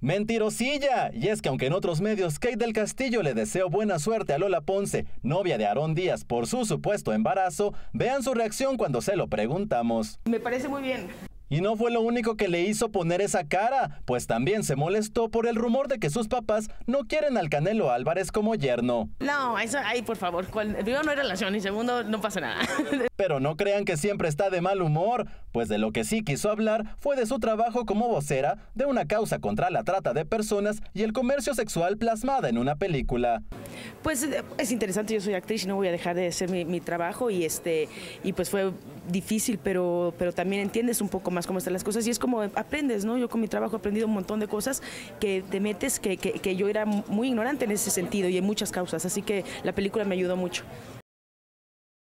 Mentirosilla. Y es que aunque en otros medios Kate del Castillo le deseó buena suerte a Lola Ponce, novia de Aarón Díaz, por su supuesto embarazo, vean su reacción cuando se lo preguntamos. Me parece muy bien. Y no fue lo único que le hizo poner esa cara, pues también se molestó por el rumor de que sus papás no quieren al Canelo Álvarez como yerno. No, eso, ay, por favor, primero no hay relación y segundo no pasa nada. Pero no crean que siempre está de mal humor, pues de lo que sí quiso hablar fue de su trabajo como vocera de una causa contra la trata de personas y el comercio sexual plasmada en una película. Pues eh, es interesante, yo soy actriz y no voy a dejar de hacer mi, trabajo y este y pues fue difícil, pero, pero también entiendes un poco más cómo están las cosas y es como aprendes, ¿no? Yo con mi trabajo he aprendido un montón de cosas que te metes, que, que yo era muy ignorante en ese sentido y en muchas causas, así que la película me ayudó mucho.